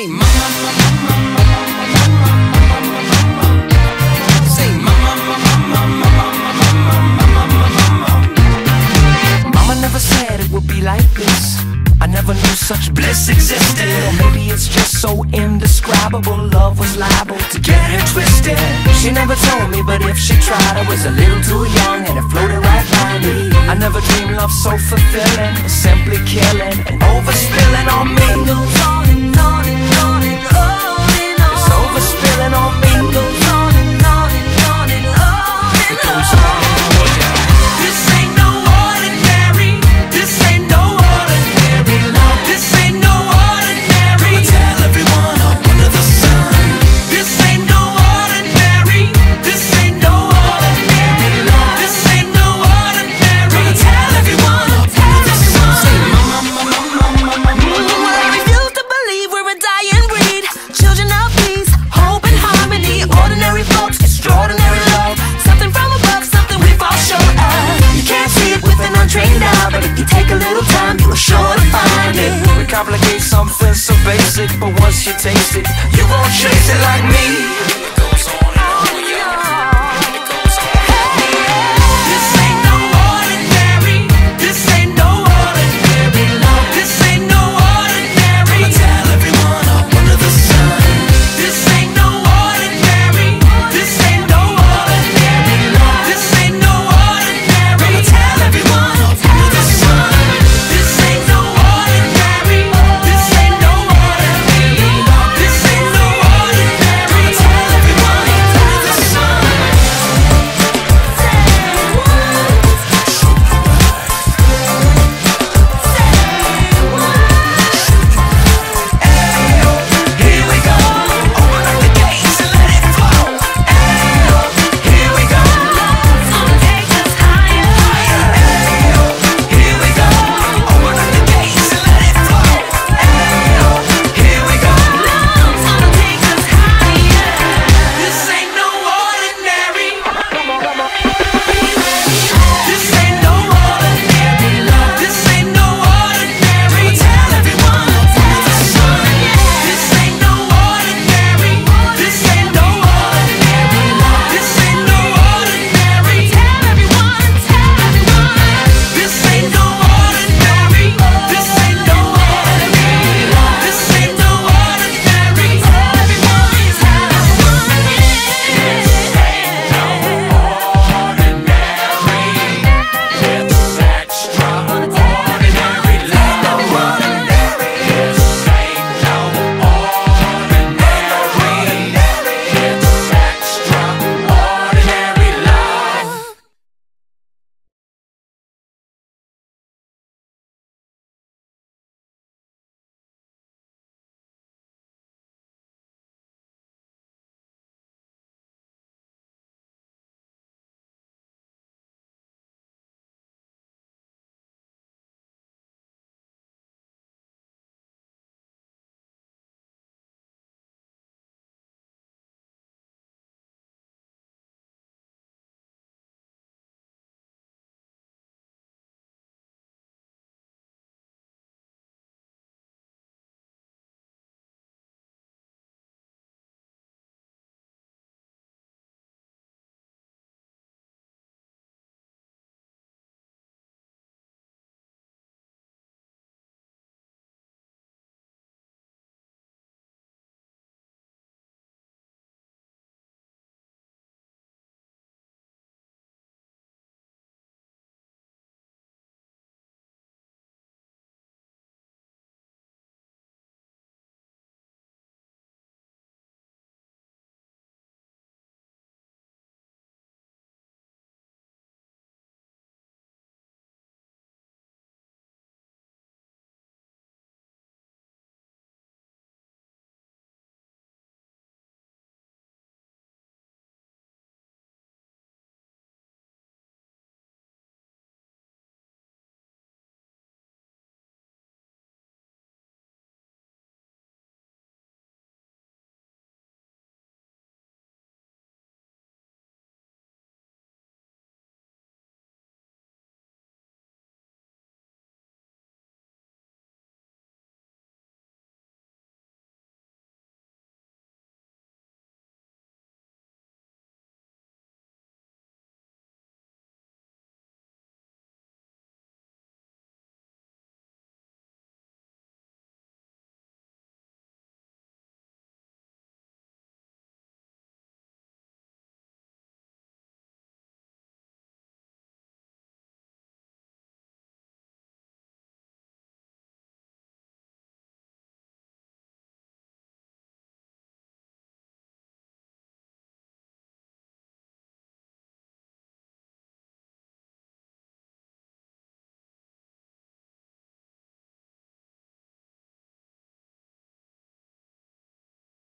Mama, mama, mama, mama, mama, mama. Mama, mama, mama, mama, never said it would be like this. I never knew such bliss existed. Maybe it's just so indescribable. Love was liable to get her twisted. She never told me, but if she tried, I was a little too young and it floated right by me. I never dreamed love so fulfilling, simply killing and overspilling on me. taste it.